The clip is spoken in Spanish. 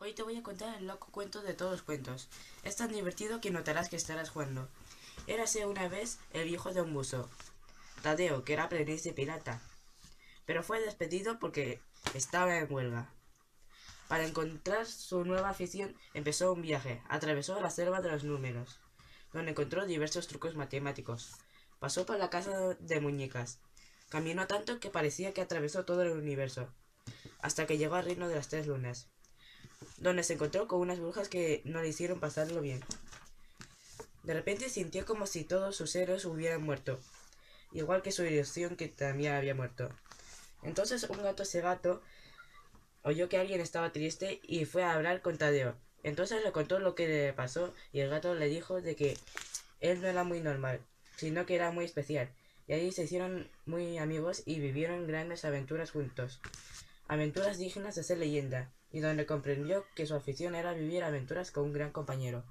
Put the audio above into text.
Hoy te voy a contar el loco cuento de todos los cuentos. Es tan divertido que notarás que estarás jugando. Érase una vez el hijo de un buzo, Tadeo, que era aprendiz de pirata, pero fue despedido porque estaba en huelga. Para encontrar su nueva afición empezó un viaje, atravesó la selva de los números, donde encontró diversos trucos matemáticos. Pasó por la casa de muñecas. Caminó tanto que parecía que atravesó todo el universo, hasta que llegó al reino de las tres lunas donde se encontró con unas brujas que no le hicieron pasarlo bien. De repente sintió como si todos sus héroes hubieran muerto, igual que su ilusión que también había muerto. Entonces un gato ese gato oyó que alguien estaba triste y fue a hablar con Tadeo. Entonces le contó lo que le pasó y el gato le dijo de que él no era muy normal, sino que era muy especial. Y ahí se hicieron muy amigos y vivieron grandes aventuras juntos. Aventuras dignas de ser leyenda y donde comprendió que su afición era vivir aventuras con un gran compañero.